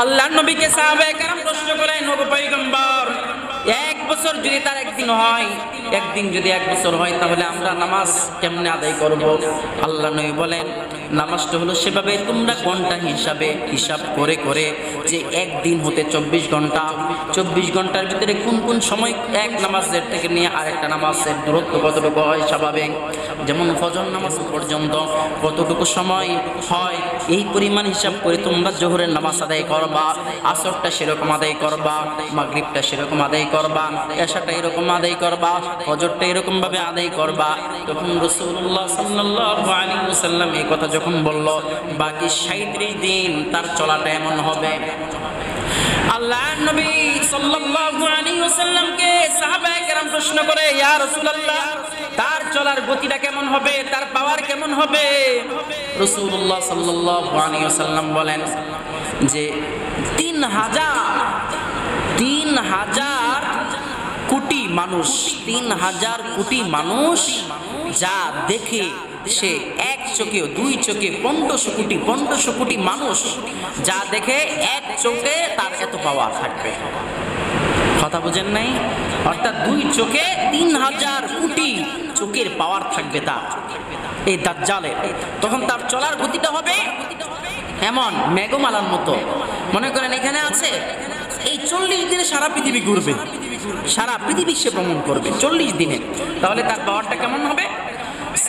আল্লাহ নবীকে সাহাবে কারণ প্রশ্ন করে নব এক বছর যদি তার একদিন হয়, একদিন যদি এক বছর হয়, তাহলে আমরা নামাজ কেমনে আদায় করব? আল্লাহ নবী বলেন নামাজটা হলো সেভাবে তোমরা ঘণ্টা হিসাবে হিসাব করে করে যে একদিন হতে চব্বিশ ঘণ্টা, চব্বিশ ঘণ্টার ভিতরে কোন কোন সময় এক নামাজের থেকে নিয়ে আরেকটা নামাজের দূরত্ব কতটুকু হয় স্বাভাবিক? যেমন ফজর নামাজ পর্যন্ত কতটুকু সময় হয়, এই পরিমাণ হিসাব করে তোমরা জোহরের নামাজ আদায় করবা, আসরটা সেরকম আদায় করবা, মাগরিবটা সেরকম আদায় করবা, এশাটা এরকম আদায় করবা, ফজরটা এরকম ভাবে আদায় করবা। তখন রসুল্লাহ সাল্লাল্লাহু আলাইহি ওয়াসাল্লাম এই কথা যখন বলল, বাকি 37 দিন তার চলাটা এমন হবে। আল্লাহ তার চলার গতিটা কেমন হবে? তার পাওয়ার কেমন হবে? বলেন যে, তিন হাজার তিন হাজার কোটি মানুষ, তিন হাজার কোটি মানুষ যা দেখে সে এক চোখে দুই চোখে পনেরোশো কোটি পনেরোশো কোটি মানুষ যা দেখে এক চোখে তার এত পাওয়ার থাকবে কথা বোঝেন নাই? অর্থাৎ দুই চোখে তিন হাজার কোটি চোখের পাওয়ার থাকবে তার, এই দাজ্জালের। তখন তার চলার গতিটা হবে এমন মেঘমালার মতো। মনে করেন এখানে আছে, এই চল্লিশ দিনে সারা পৃথিবী ঘুরবে, সারা পৃথিবী সে ভ্রমণ করবে, চল্লিশ দিনে। তাহলে তার পাওয়ারটা কেমন হবে?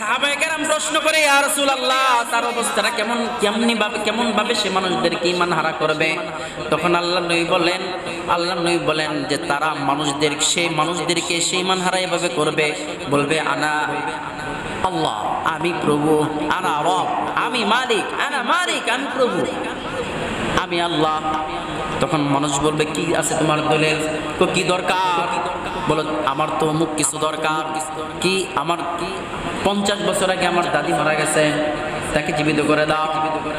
সাহাবাহাম প্রশ্ন করে আর আল্লাহ তার অবস্থাটা কেমন, কেমনি ভাবে কেমন ভাবে সে মানুষদেরকে ইমান হারা করবে? তখন আল্লাহ নই বলেন আল্লাহ নই বলেন যে, তারা মানুষদের, সেই মানুষদেরকে সেই ইমান হারা এভাবে করবে। বলবে, আনা আল্লাহ, আমি প্রভু, আনা রব, আমি মালিক, আনা মালিক, আমি প্রভু, আমি আল্লাহ। তখন মানুষ বলবে, কি আছে তোমার দলের তো কি দরকার? বলো আমার তো অমুক কিছু দরকার। কি আমার কি? পঞ্চাশ বছর আগে আমার দাদি মারা গেছে। তাকে জীবিত করে দাও।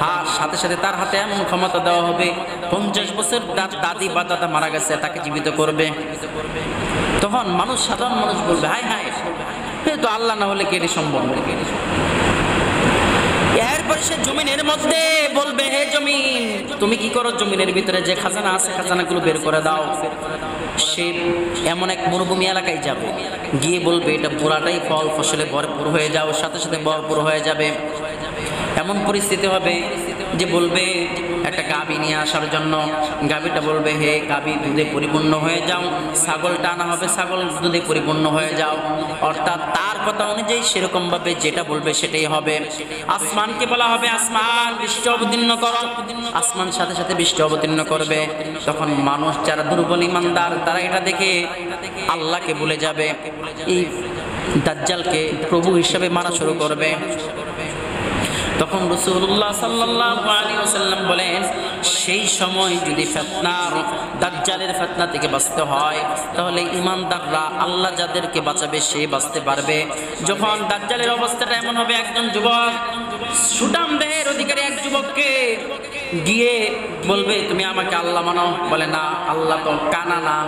আর সাথে সাথে তার হাতে এমন ক্ষমতা দেওয়া হবে। পঞ্চাশ বছর তার দাদি বা দাদা মারা গেছে, তাকে জীবিত করবে। তখন মানুষ, সাধারণ মানুষ বলবে, হায় হাই তো আল্লাহ না হলে কেটে সম্ভব? এরপরে জমিনের মধ্যে বলবে, হে তুমি কি করো? জমিনের ভিতরে যে খাজানা আছে, খাজানাগুলো বের করে দাও। সে এমন এক মরুভূমি এলাকায় যাবে। গিয়ে বলবে, এটা পুরাটাই ফল, ফসলে ভরপুর হয়ে যাও, সাথে সাথে ভরপুর হয়ে যাবে। এমন পরিস্থিতি হবে যে বলবে গাবি নিয়ে আসার জন্য। গাবিটা বলবে, হে গাবি, দুধে পরিপূর্ণ হয়ে যাও। ছাগলটা আনা হবে ছাগল, দুধে পরিপূর্ণ হয়ে যাও। অর্থাৎ তার কথা অনুযায়ী সেরকম ভাবে যেটা বলবে সেটাই হবে। আসমানকে বলা হবে আসমান, বৃষ্টি অবতীর্ণ করো। আসমান সাথে সাথে বৃষ্টি অবতীর্ণ করবে। তখন মানুষ যারা দুর্বল ইমানদার, তারা এটা দেখে আল্লাহকে ভুলে যাবে। এই দাজ্জালকে প্রভু হিসাবে মানা শুরু করবে। তখন রসুল্লাহ সাল্লাল্লাহু আলাইহি ওয়াসাল্লাম বলেন সেই সময় যদি ফেতনার দাজ্জালের ফেতনা থেকে বাঁচতে হয়, তাহলে ইমানদাররা আল্লাহ যাদেরকে বাঁচাবে সে বাঁচতে পারবে। যখন দাজ্জালের অবস্থাটা এমন হবে, একজন যুবক সুটাম দেহের অধিকারী এক যুবককে গিয়ে বলবে, তুমি আমাকে আল্লাহ মানো বলে, না, আল্লাহ তো কানা না।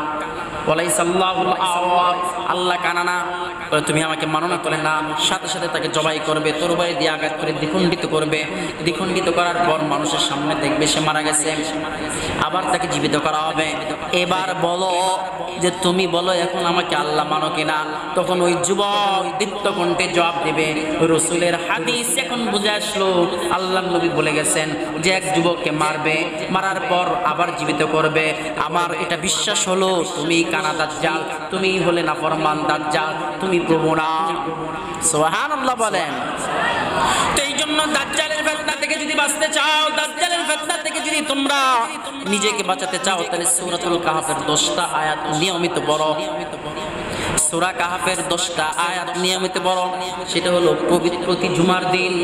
আল্লাহ কানা না বলে, তুমি আমাকে মাননা করে না। সাথে সাথে তাকে জবাই করবে, তরবারি দিয়ে আঘাত করে দ্বিখণ্ডিত করবে। দ্বিখণ্ডিত করার পর মানুষের সামনে দেখবে সে মারা গেছে। আবার তাকে জীবিত করা হবে। এবার বলো যে, তুমি বলো, এখন আমাকে আল্লাহ মানো কিনা? তখন ওই যুবক দীপ্ত কণ্ঠে জবাব দেবে, রসুলের হাদিস এখন বুঝে আসলো। আল্লাহ নবী বলে গেছেন যে, এক যুবককে মারবে। মারার পর আবার জীবিত করবে। আমার এটা বিশ্বাস হলো, তুমি কানা দাজ্জাল তুমি হলে না ফরমান দাজ্জাল, তুমি প্রভু না। সুবহানাল্লাহ বলেন। তো এই জন্য দাজ্জালের ফেতনা থেকে যদি বাঁচতে চাও, দাজ্জালের ফেতনা থেকে যদি তোমরা নিজেকে বাঁচাতে চাও, তাহলে সূরাতুল কাহাফের 10টা আয়াত নিয়মিত পড়ো। সূরা কাহাফের 10টা আয়াত নিয়মিত পড়ো। সেটা হলো পবিত্র প্রতি জুমার দিন।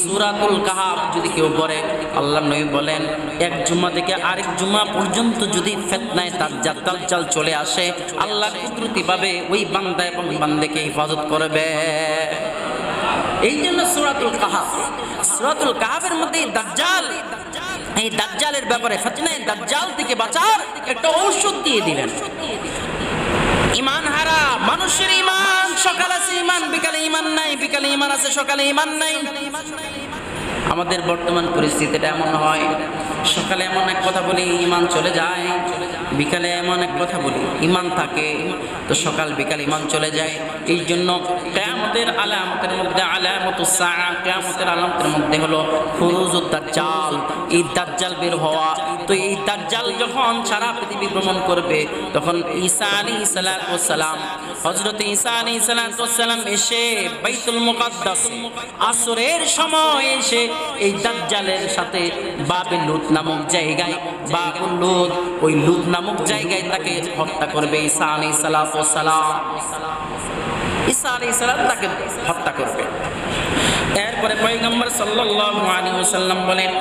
সূরাতুল কাহাফ যদি কেউ পড়ে, আল্লাহ নবী বলেন, এক জুমা থেকে আরেক জুমা পর্যন্ত যদি ফেতনায় তার দাজ্জাল চলে আসে, আল্লাহ কুদরতিভাবে ওই বান্দা এবং বান্দেকে হেফাজত করবে। এই জন্য সুরাতুল কাহাফ সুরাতুল কাহাফের মধ্যে দাজ্জাল, এই দাজ্জালের ব্যাপারে ফতনায় দাজ্জাল থেকে বাঁচার একটা ঔষধ দিয়ে দিলেন। ইমান হারা, মানুষের ইমান। সকাল আছে ইমান, বিকালে ইমান নাই, বিকালে ইমান আছে, সকালে ইমান নাই। আমাদের বর্তমান পরিস্থিতিটা এমন হয়, সকালে এমন এক কথা বলি, ইমান চলে যায়। বিকালে এমন এক কথা বলি, ইমান থাকে তো সকাল বিকাল ইমান চলে যায়। এই জন্য কেয়ামতের আলামতের মধ্যে, আলামত কেয়ামতের আলামতের মধ্যে হলো ফুরুজ দাজ্জাল, এই দাজ্জাল বের হওয়া। তো এই দাজ্জাল যখন সারা পৃথিবী ভ্রমণ করবে, তখন ঈসা আলী সালাম হজরত ঈসা সালাম এসে বাইতুল মুকাদ্দাস, আসরের সময় এসে এই দাজ্জালের সাথে বাবে লুত নামক জায়গায়, বাবুল লুত, ওই লুত নামক জায়গায় তাকে হত্যা করবে, ঈসা আলী সালাম। ঈসা আলী সালাম তাকে হত্যা করবে। এরপরে পয়গম্বর সাল্লাহ আলী সাল্লাম বলেন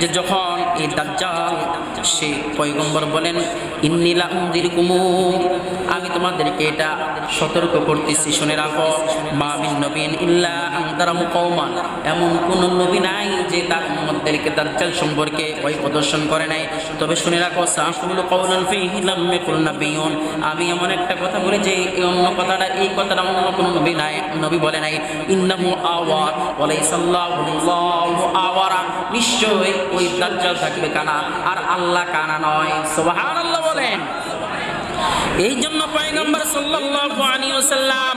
যে যখন দাজ্জাল পয়গম্বর বলেন ইন্নিলা আমি তোমাদেরকে এটা সতর্ক করতেছি, শুনে রাখো। মা মিন নবীন ইল্লা আনদারামু কওমান। এমন কোন নবী নাই যে তার উম্মতদেরকে দাজ্জাল সম্পর্কে ওই প্রদর্শন করে নাই। তবে শুনে রাখো সাকুলু কওলান ফিহি লাম ইয়াকুল নাবিয়ুন। আমি এমন একটা কথা বলি যে এই অন্য কথাটা, এই কথাটা অন্য কোনো নবী নাই, নবী বলে নাই। ইন্নাহু আওয়ার, ওয়ালাইসাল্লাহু আওয়ারা। নিশ্চয় ওই দাজ্জাল থাকবে কানা আর আল্লাহ কানা নয়। সুবহানাল্লাহ বলেন। এই জন্য পয়গম্বর সাল্লাল্লাহু আলাইহি ওয়াসাল্লাম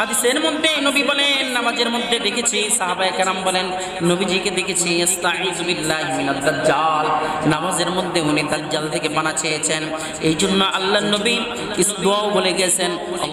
হাদিসের মধ্যে নবী বলেন, নামাজের মধ্যে দেখেছি, সাহাবায়ে কেরাম বলেন, নবীজিকে দেখেছি দাজ্জাল। নামাজের মধ্যে উনি দাজ্জাল থেকে পানা চেয়েছেন। এই জন্য আল্লাহ নবী ইস দোয়াও বলে গেছেন এই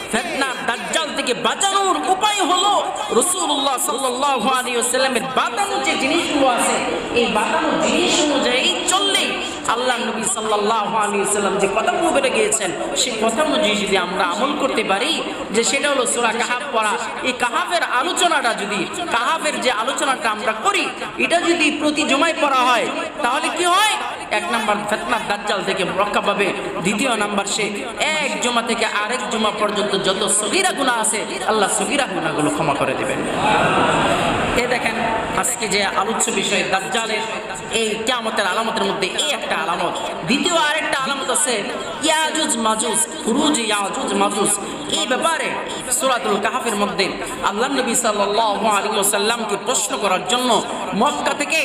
থেকে বাঁচানোর উপায় হলো আলাইহি ওয়াসাল্লামের বাঁচানো যে জিনিসগুলো আছে, এই বাঁচানো জিনিস অনুযায়ী চললেই আল্লাহ নবী সাল্লাল্লাহু আলাইহি ওয়াসাল্লাম যে কথাগুলো বলে গিয়েছেন, সেই কথা অনুযায়ী যদি আমরা আমল করতে পারি, যে সেটা হলো সোরা কাহাব পড়া। এই কাহাবের আলোচনাটা যদি কাহাবের যে আলোচনাটা আমরা করি, এটা যদি প্রতি জমায় পড়া হয়, তাহলে কি হয়? এক নাম্বার ফেতনার দাজ্জাল থেকে রক্ষা পাবে দ্বিতীয় নাম্বার সে এক জমা থেকে আরেক জমা পর্যন্ত যত সগিরা গুণা আছে, আল্লাহ সগিরা গুণাগুলো ক্ষমা করে দেবেন। এ দেখেন, আজকে যে আলোচ্য বিষয় দাজ্জালের, এই কিয়ামতের আলামতের মধ্যে এই একটা আলামত। দ্বিতীয় আরেকটা আলামত আছে, ইয়াজুজ মাজুজ, ফুরুজ ইয়াজুজ মাজুজ। এই ব্যাপারে সূরাতুল কাহাফের মধ্যে আল্লাহ নবী সাল্লাল্লাহু আলাইহি ওয়াসাল্লামকে প্রশ্ন করার জন্য মক্কা থেকে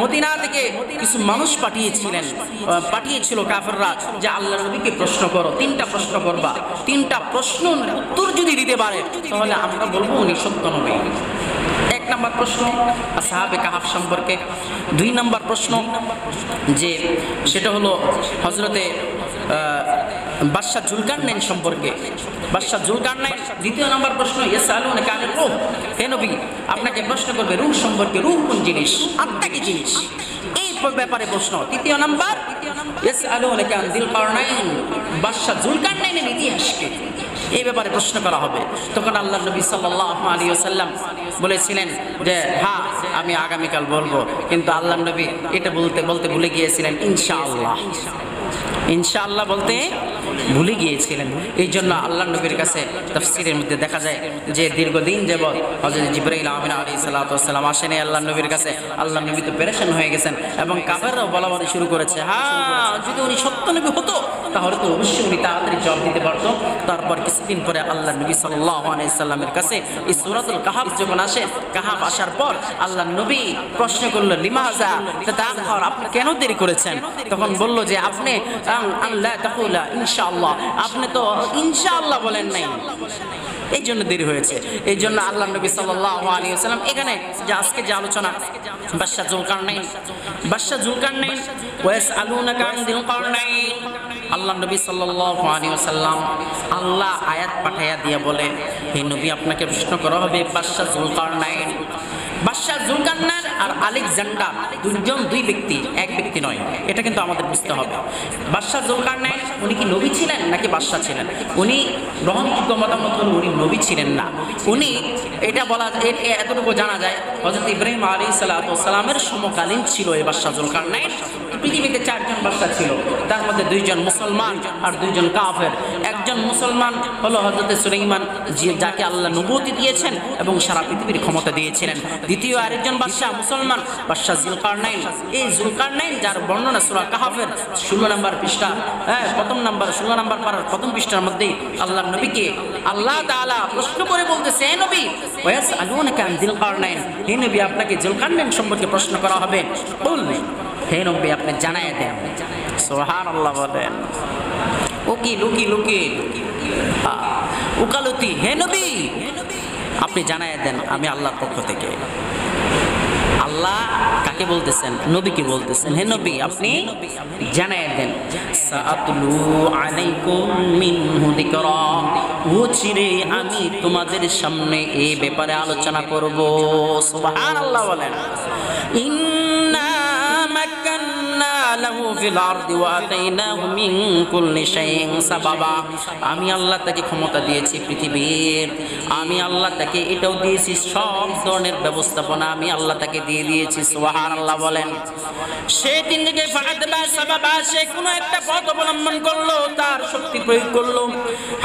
মদিনা থেকে কিছু মানুষ পাঠিয়েছিলেন। পাঠিয়েছিল কাফেররা যে আল্লাহ নবীকে প্রশ্ন করো, তিনটা প্রশ্ন করবা। তিনটা প্রশ্ন উত্তর যদি দিতে পারে, তাহলে আমরা বলব উনি সত্য নবী। এক নম্বর প্রশ্ন সাহাবে কাহাফ সম্পর্কে। দুই নম্বর প্রশ্ন যে, সেটা হলো হজরতে বাদশাহ জুলকারনাইন সম্পর্কে। বাদশাহ জুলকারনাইন দ্বিতীয় নম্বর প্রশ্ন ইয়েস আলু না কানের রূহ। হে নবী, আপনাকে প্রশ্ন করবে রূহ সম্পর্কে, রূহ কোন জিনিস? আত্মা কি জিনিস? এই ব্যাপারে প্রশ্ন। তৃতীয় নম্বর ইয়েস আলু কান দিল কারনাইন বাদশাহ জুলকারনাইনের ইতিহাসকে এই ব্যাপারে প্রশ্ন করা হবে। তখন আল্লাহ নবী সাল্লাহ আলী সাল্লাম বলেছিলেন যে হ্যাঁ আমি আগামীকাল বলব। কিন্তু আল্লাহ নবী এটা বলতে বলতে ভুলে গিয়েছিলেন, ইনশাআল্লাহ। ইনশাআল্লাহ বলতে ভুলে গিয়েছিলেন। এই জন্য আল্লাহ নবীর কাছে তফসিরের মধ্যে দেখা যায় যে দীর্ঘদিন যাবৎ হজরত জিব্রাইল আমিন আলী সাল্লাতাম আসেনি আল্লাহ নবীর কাছে। আল্লাহ নবী তো পেরেশান হয়ে গেছেন এবং কাফেররাও বলা বলা শুরু করেছে হ্যাঁ যদি উনি সত্য নবী হতো, তাহলে তো অবশ্যই উনি তাড়াতাড়ি জব দিতে পারতো। তারপর কিছুদিন পরে আল্লাহ নবী সাল্লাহ কাছে এই সুরাতুল কাহাব যখন আসে কাহাব আসার পর আল্লাহ নবী প্রশ্ন করল, লিমাজা? আপনি কেন দেরি করেছেন? তখন বলল যে, আপনি আং- আল্লাহ তাকুলা, ইনশাআল্লাহ। আপনি তো ইনশাআল্লাহ বলেন নাই। এই জন্য দেরি হয়েছে। এই জন্য আল্লাহ নবী সাল্লাল্লাহু আলাইহি ওয়াসাল্লাম এখানে যে আজকে যে আলোচনা, বাদশা জুলকারনাইন বাদশা জুলকারনাইন ওয়াস আলুনাকা আন দিল কারনাইন আল্লাহ নবী আলাইহি ওয়াসাল্লাম আল্লাহ আয়াত পাঠাইয়া দিয়া বলে হে নবী, আপনাকে প্রশ্ন করা হবে বাদশাহ জুলকারনাইন। সেফুনার আর আলেকজান্ডার দুজন দুই ব্যক্তি, এক ব্যক্তি নয়। এটা কিন্তু আমাদের বুঝতে হবে। বাদশাহ জুলকার নাইন উনি কি নবী ছিলেন নাকি বাদশাহ ছিলেন? উনি গ্রহণযোগ্য মতামত হল উনি নবী ছিলেন না। উনি এটা বলা এতটুকু জানা যায় হজরত ইব্রাহিম আলী সালামের সমকালীন ছিল এই বাদশাহ জুলকার নাইন পৃথিবীতে চারজন বাদশাহ ছিল, তার মধ্যে দুইজন মুসলমান আর দুইজন কাফের। একজন মুসলমান হলো হজরত সুলাইমান যাকে আল্লাহ নবুতি দিয়েছেন এবং সারা পৃথিবীর ক্ষমতা দিয়েছিলেন। দ্বিতীয় আরেকজন বাদশাহ মুসলমান বাদশাহ জুলকার নাইন এই জুলকার নাইন যার বর্ণনা সুরা কাহাফের ষোলো নম্বর পৃষ্ঠা হ্যাঁ প্রথম নাম্বার, ষোলো নাম্বার পাড়ার প্রথম পৃষ্ঠার মধ্যেই আল্লাহ নবীকে আল্লাহ তাআলা প্রশ্ন করে বলতেছে হে নবী ওয়াস আলুনাকা আন জুলকার নাইন হে নবী, আপনাকে জুলকার নাইন সম্পর্কে প্রশ্ন করা হবে। বল হে নবী, আপনি জানাই দেন। সোহান আল্লাহ বলেন উকি লুকি লুকি উকালতি, হে নবী। আপনি জানাই দেন, আমি আল্লাহর পক্ষ থেকে। আল্লাহ কাকে বলতেছেন? নবীকে বলতেছেন। হে নবী, আপনি জানাই দেন। সাআতলু আলাইকুম মিনহু যিকরা। ও আমি তোমাদের সামনে এই ব্যাপারে আলোচনা করব। সুবহানাল্লাহ বলেন। মাক্কান্না লাহু ফিল আরদি ওয়া আতাইনাহু মিন কুল্লি শাইইন সাবাবা আমি আল্লাহ তাকে ক্ষমতা দিয়েছি পৃথিবীর আমি আল্লাহ তাকে এটাও দিয়েছি সব ধরনের ব্যবস্থাপনা আমি আল্লাহ তাকে দিয়ে দিয়েছি সুবহানাল্লাহ বলেন সে তিন দিকে ফাহাদবা সাবাবা সে কোনো একটা পথ অবলম্বন করলো তার শক্তি প্রয়োগ করলো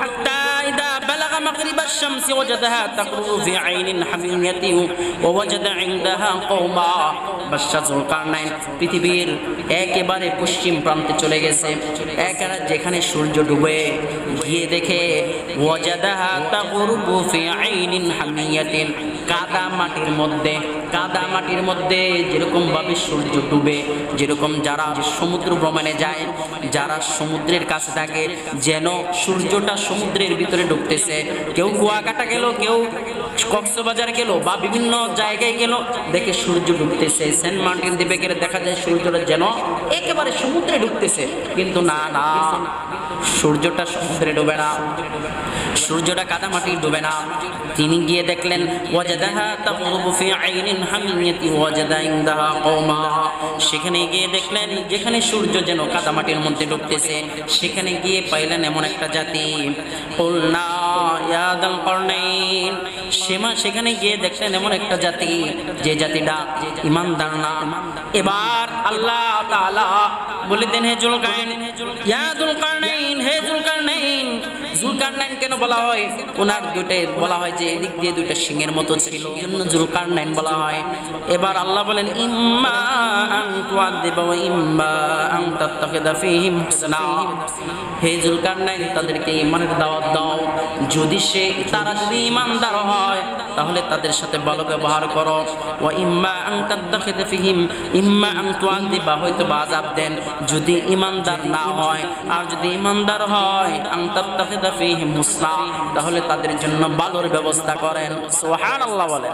হাত্তা ইদা বালাগা মাগরিব الشمس وجدها تغرب في عين حمية ووجد عندها قوما বাদশাহ জুলকারনাইন পৃথিবীর একেবারে পশ্চিম প্রান্তে চলে গেছে। একেবারে যেখানে সূর্য ডুবে, গিয়ে দেখে, ওয়াজাদাহা তাগরুবু ফি আইনিন হামিয়াতিন। কাদা মাটির মধ্যে, কাদা মাটির মধ্যে যেরকম ভাবে সূর্য ডুবে, যেরকম যারা সমুদ্র ভ্রমণে যায়, যারা সমুদ্রের কাছে থাকে, যেন সূর্যটা সমুদ্রের ভিতরে ঢুকতেছে। কেউ কুয়াকাটা গেল, কেউ কক্সবাজার গেল বা বিভিন্ন জায়গায় গেল, দেখে সূর্য ঢুকতেছে সেন্ট মার্টিন দ্বীপে গেলে দেখা যায় সূর্যটা যেন একেবারে সমুদ্রে ঢুকতেছে কিন্তু না না, সূর্যটা সমুদ্রে ডুবে না। সূর্যটা কাদামাটি ডুবে না। তিনি গিয়ে দেখলেন সেখানে গিয়ে দেখলেন, যেখানে সূর্য যেন কাদামাটির মধ্যে ডুবতেছে, সেখানে গিয়ে পাইলেন এমন একটা জাতি। কুলনা ইয়া দাল করনাইন সেমা সেখানে গিয়ে দেখলেন এমন একটা জাতি, যে জাতিটা ইমানদার না এবার আল্লাহ তাআলা বলে দেন, হে জুলকারনাইন ইয়া জুলকারনাইন হে জুলকারনাইন জুলকারনাইন কেন বলা হয়? ওনার দুইটা বলা হয় যে এদিক দিয়ে দুইটা সিংহের মতো ছিল জন্য জুলকারনাইন বলা হয়। এবার আল্লাহ বলেন, ইম্মা আন তুআদিবা ওয়া ইম্মা আন তাত্তাখিদা ফীহিম হাসানা। হে জুলকারনাইন, তাদেরকে ইমানের দাওয়াত দাও। যদি সে তারা যদি ইমানদার হয় তাহলে তাদের সাথে ভালো ব্যবহার করো। ও ইম্মা আন খেতে ফিহিম, ইম্মা আং তুআদিবা হয়তো বা আযাব দেন। যদি ইমানদার না হয়, আর যদি ইমানদার হয়, আন খেতে ফিহিম মুসলাম তাহলে তাদের জন্য ভালোর ব্যবস্থা করেন। সুবহানাল্লাহ বলেন।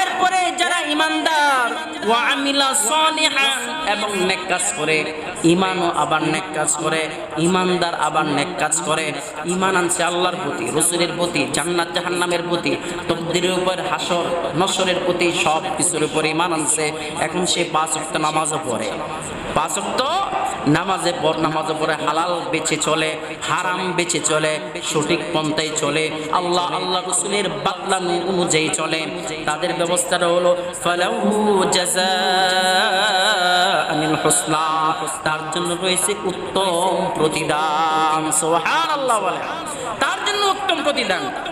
এরপরে যারা ইমানদার ও আমিলা সলিহা, এবং নেক কাজ করে ইমানও আবার নেক কাজ করে ইমানদার আবার নেক কাজ করে ইমান আনছে আল্লাহর প্রতি, রসুলের প্রতি, জান্নাত জাহান্নামের প্রতি, তকদিরের উপর, হাসর, নসরের প্রতি সব কিছুর উপর ইমান আনছে, এখন সে পাঁচ ওয়াক্ত নামাজও পড়ে। পাঁচ ওয়াক্ত নামাজে পর নামাজে পরে হালাল বেঁচে চলে, হারাম বেঁচে চলে, সঠিক পন্থায় চলে, আল্লাহ আল্লাহ রসুলের বাতলানো অনুযায়ী চলে। তাদের ব্যবস্থাটা হলো হুসনা তার জন্য রয়েছে উত্তম প্রতিদান। সুবহানাল্লাহ বলে। তার জন্য উত্তম প্রতিদান।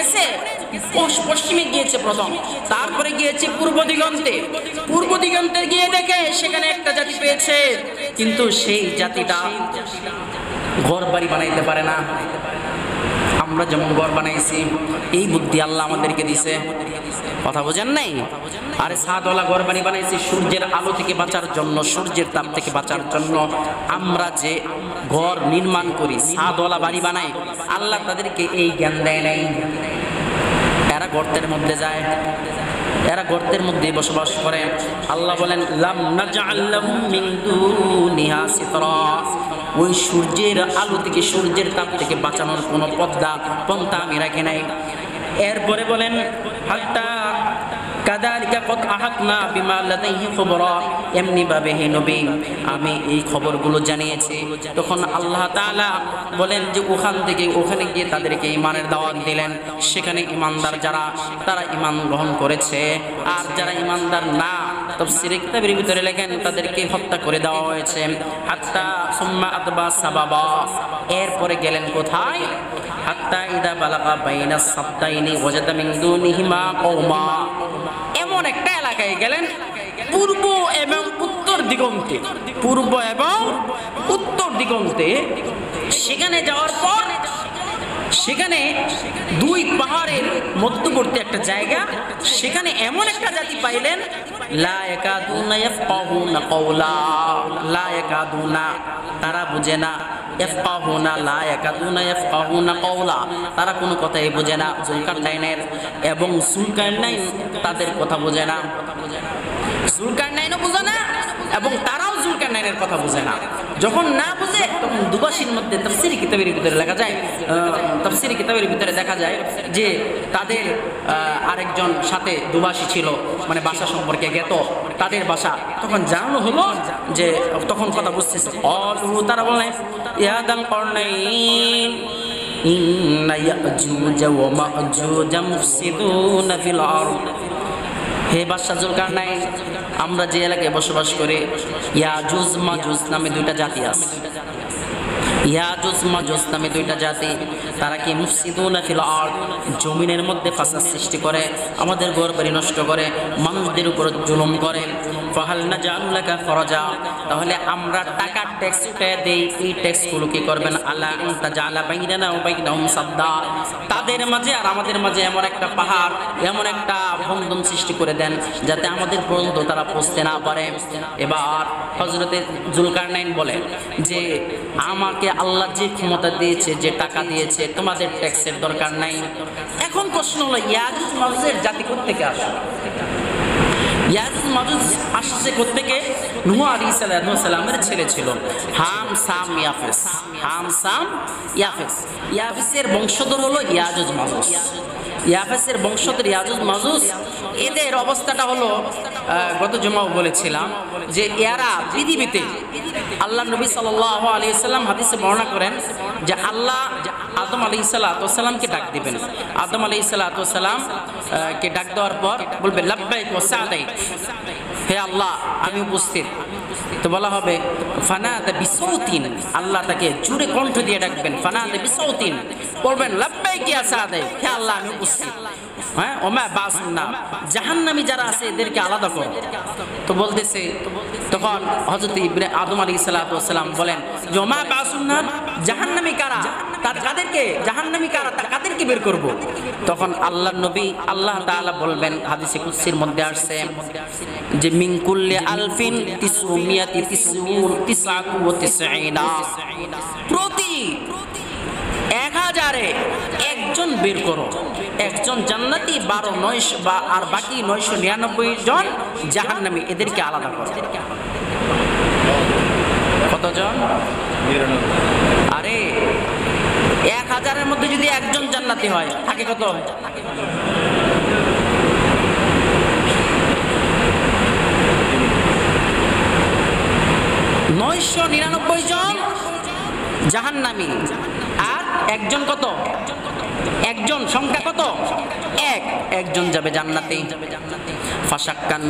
গেছে? পশ্চিমে গিয়েছে প্রথম। তারপরে গিয়েছে পূর্ব দিগন্তে। পূর্ব দিগন্তে গিয়ে দেখে সেখানে একটা জাতি পেয়েছে, কিন্তু সেই জাতিটা ঘর বাড়ি বানাইতে পারে না। আমরা যেমন ঘর বানাইছি, এই বুদ্ধি আল্লাহ আমাদেরকে দিছে। কথা বোঝেন নাই? আরে সাদওয়ালা ঘর বাড়ি বানাইছি সূর্যের আলো থেকে বাঁচার জন্য, সূর্যের তাপ থেকে বাঁচার জন্য। আমরা যে ঘর নির্মাণ করি, সাদওয়ালা বাড়ি বানাই, আল্লাহ তাদেরকে এই জ্ঞান দেয় নাই। এরা গর্তের মধ্যে যায়, এরা গর্তের মধ্যে বসবাস করে। আল্লাহ বলেন, লাম ওই সূর্যের আলো থেকে, সূর্যের তাপ থেকে বাঁচানোর কোনো পদ্মা, পন্থা আমি রাখি নাই। এরপরে বলেন, হাত্তা বিমা আমি এই খবরগুলো জানিয়েছি। আল্লাহ তাআলা বলেন যে ওখান থেকে ওখানে গিয়ে তাদেরকে ইমানের দিলেন। সেখানে ইমানদার যারা, তারা ইমান গ্রহণ করেছে। আর যারা ইমানদার না তাদেরকে হত্যা করে দেওয়া হয়েছে। সুম্মা সাবাবা। এরপরে গেলেন কোথায়? হাত্তা ইদা বালাকা বাইনা সাবতাইনি একটা এলাকায় গেলেন পূর্ব এবং উত্তর দিগন্তে। পূর্ব এবং উত্তর দিগন্তে। সেখানে যাওয়ার পর সেখানে দুই পাহাড়ের মধ্যবর্তী একটা জায়গা। সেখানে এমন একটা জাতি পাইলেন তারা বুঝে না। তারা কোনো কথাই বোঝে না এবং জুলকারনাইন তাদের কথা বোঝে না। জুলকারনাইনও বোঝে না এবং তারাও জুলকারনাইনের কথা বোঝে না। যখন না বুঝে, তখন দুবাসীর মধ্যে তফসিরি কিতাবের ভিতরে লেখা যায় তফসিরি কিতাবের ভিতরে দেখা যায় যে তাদের আরেকজন সাথে দুবাসী ছিল মানে ভাষা সম্পর্কে জ্ঞাত, তাদের ভাষা তখন জানানো হলো যে, তখন কথা বুঝতেছে তারা বললেন ইয়াদাল ফিল আরদ। হে বাদশাহ জুলকারনাইন আমরা যে এলাকায় বসবাস করি, ইয়াজুজ মাজুজ নামে দুইটা জাতি আছে। ইয়াজুজ মাজুজ নামে দুইটা জাতি, তারা কি মুফসিদুনা ফিল আরদ, জমিনের মধ্যে ফাসাদ সৃষ্টি করে, আমাদের ঘর বাড়ি নষ্ট করে, মানুষদের উপর জুলুম করে ফাহাল না জানুলাকা ফরজা। তাহলে আমরা টাকা ট্যাক্স উঠে দেই, এই ট্যাক্সগুলো কি করবেন? আল্লাহ আনতা জালা বাইনানা বাইনাহুম সাদ্দা। তাদের মাঝে আর আমাদের মাঝে এমন একটা পাহাড়, এমন একটা বন্ধন সৃষ্টি করে দেন, যাতে আমাদের পর্যন্ত তারা পৌঁছতে না পারে। এবার হজরতে জুলকারনাইন বলে যে, আমাকে আল্লাহ যে ক্ষমতা দিয়েছে, যে টাকা দিয়েছে, তোমাদের ট্যাক্সের দরকার নাই। এখন প্রশ্ন হলো ইয়াজুজ মাজুজের জাতি থেকে আসে ইয়াজুজ মাজুজ আসছে কোত্থেকে? নুহ আলী সালামের ছেলে ছিল। হাম সাম ইয়াফেস। হাম সাম ইয়াফেস। ইয়াফেসের বংশধর হলো ইয়াজুজ মাজুজ ইয়াফেসের বংশধর ইয়াজুজ মাজুজ এদের অবস্থাটা হলো গত জমাও বলেছিলাম যে এরা পৃথিবীতে আল্লাহ নবী সাল্লাহ আলী সাল্লাম হাদিসে বর্ণনা করেন যে আল্লাহ আদম আলী সাল্লাতামকে ডাক দিবেন। আদম আলী সাল্লাতাম কে ডাক দেওয়ার পর বলবে, লাব্বাইক ও হে আল্লাহ, আমি উপস্থিত। তো বলা হবে, ফানাদা বিসৌতিন। আল্লাহ তাকে জুড়ে কণ্ঠ দিয়ে ডাকবেন, ফানাদা বিসৌতিন। বলবেন, লাব্বাইক ইয়া সাদাই হে আল্লাহ, আমি উপস্থিত। হ্যাঁ ওমা বাসুন্না। জাহান্নামী যারা আছে, এদেরকে আলাদা করো। তো বলতেছে, তখন হজরত ইব্রে আদম আলী সাল্লাম বলেন যে ওমা বাসুন্না? জাহান্নামী কারা? তার কাদেরকে? জাহান্নামী কারা? তা কাদেরকে বের করব? তখন আল্লাহ নবী আল্লাহ তাআলা বলবেন, হাদিসে কুদসির মধ্যে আসছে যে, মিন কুল্লি আলফিন তিসুমিয়াতি তিসুন তিসআতু ওয়া তিসঈনা। প্রতি এক হাজারে একজন বের করো। একজন জান্নাতি বারো, নয়শো বা, আর বাকি নয়শো নিরানব্বই জন জাহান্নামী, এদেরকে আলাদা করো। কতজন? আরে, এক হাজারের মধ্যে যদি একজন জান্নাতি হয় থাকে কত নয়শো নিরানব্বই জন জাহান্নামী। আর একজন কত? একজন, সংখ্যা কত? এক। একজন যাবে জান্নাতে। ফাসাক্কান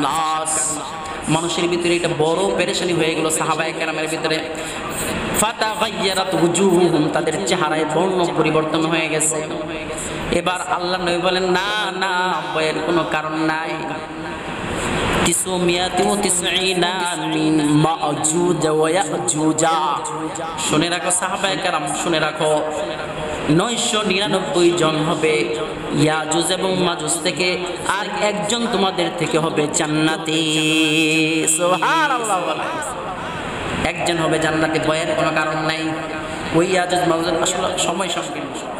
মানুষের ভিতরে এটা বড় পেরেশানি হয়ে গেল, সাহাবায়ে কেরামের ভিতরে। ফাতাগায়্যারাত উজুহুম, তাদের চেহারায় বর্ণ পরিবর্তন হয়ে গেছে। এবার আল্লাহ নবী বলেন, না না ভয়ের কোনো কারণ নাই। শুনে রাখো সাহাবায়ে কেরাম, শুনে রাখো। নয়শো নিরানব্বই জন হবে ইয়াজুজ এবং মাজুজ থেকে আর একজন তোমাদের থেকে হবে জান্নাতি। একজন হবে জান্নাতি বয়ের কোনো কারণ নাই। ওই ইয়াজুজ, মাজুজ, আসলে সময় সংকীর্ণ।